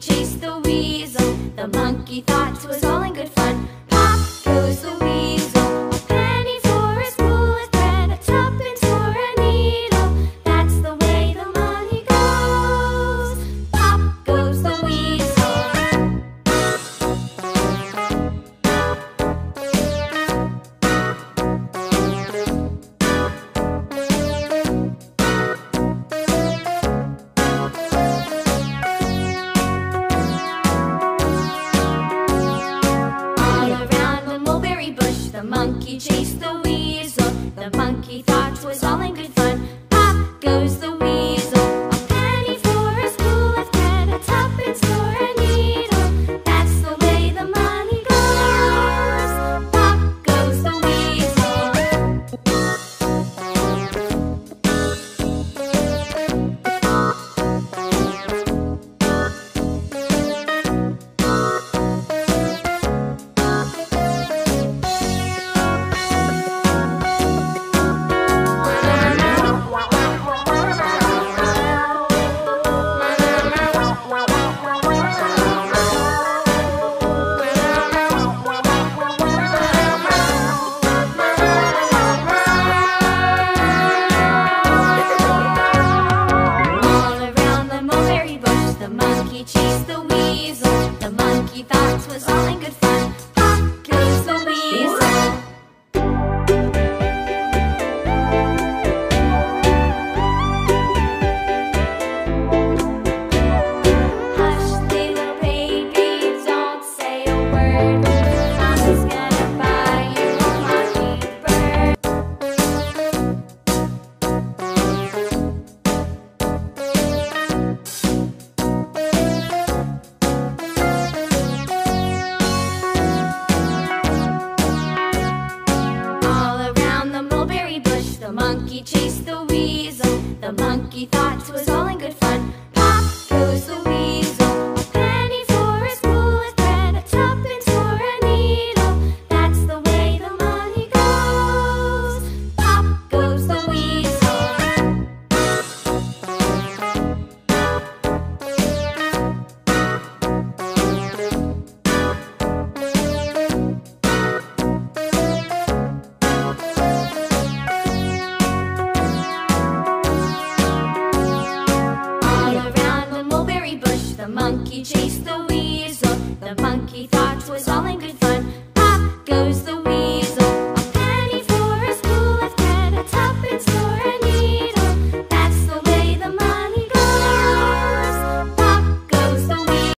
teaching. The monkey chased the weasel. The monkey thought it was. all. chase the weasel. The monkey thought was all in good